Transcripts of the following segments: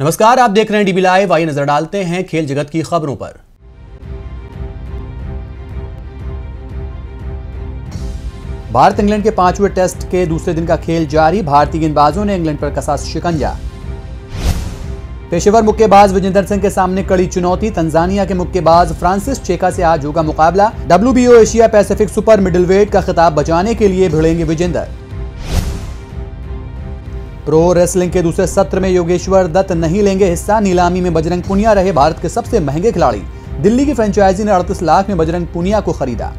नमस्कार, आप देख रहे हैं डीबी लाइव आइए नज़र डालते हैं खेल जगत की खबरों पर। भारत इंग्लैंड के पाँचवें टेस्ट के दूसरे दिन का खेल जारी। भारतीय गेंदबाजों ने इंग्लैंड पर कसा शिकंजा। पेशेवर मुक्केबाज विजेंदर सिंह के सामने कड़ी चुनौती। तंजानिया के मुक्केबाज फ्रांसिस चेका से आज होगा मुकाबला। WBO Asia Pacific super middleweight का खिताब बचाने के लिए भिड़ेंगे विजेंदर। प्रो रेसलिंग के दूसरे सत्र में योगेश्वर दत्त नहीं लेंगे हिस्सा। नीलामी में बजरंग पुनिया रहे भारत के सबसे महँगे खिलाड़ी। दिल्ली की फ्रेंचाइजी ने अड़तीस लाख में बजरंग पुनिया को खरीदा।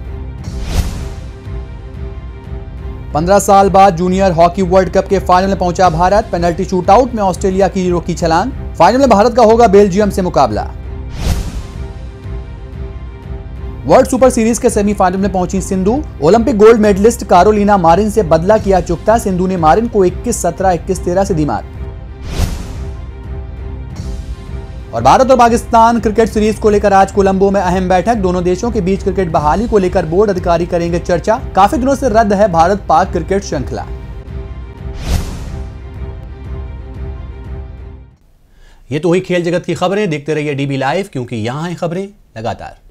पंद्रह साल बाद जूनियर हॉकी वर्ल्ड कप के फाइनल में पहुँचा भारत। पेनल्टी शूटआउट में ऑस्ट्रेलिया की रोकी छलांग। फाइनल में भारत का होगा बेल्जियम से मुकाबला। वर्ल्ड सुपर सीरीज़ के सेमीफाइनल में पहुँची Sindhu. Olympic gold medalist Carolina Marin से बदला किया चुकता। सिंधु ने मारिन को 21 17 21 13 से दी मात और भारत और पाकिस्तान क्रिकेट सीरीज़ को लेकर आज कोलंबो में अहम बैठक। दोनों देशों के बीच क्रिकेट बहाली को लेकर बोर्ड अधिकारी करेंगे चर्चा। काफ़ी दिनों से रद्द है भारत पाक क्रिकेट श्रृंखला। ये तो हुई खेल जगत की खबरें। देखते रहिए डीबी लाइव क्योंकि यहाँ है खबरें लगातार।